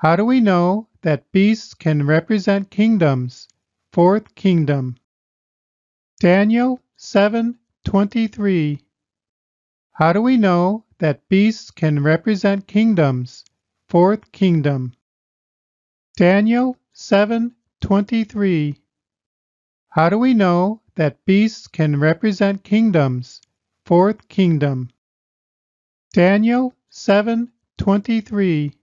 How do we know that beasts can represent kingdoms? Fourth kingdom. Daniel 7:23. How do we know that beasts can represent kingdoms? Fourth kingdom. Daniel 7:23. How do we know that beasts can represent kingdoms? Fourth kingdom. Daniel 7:23.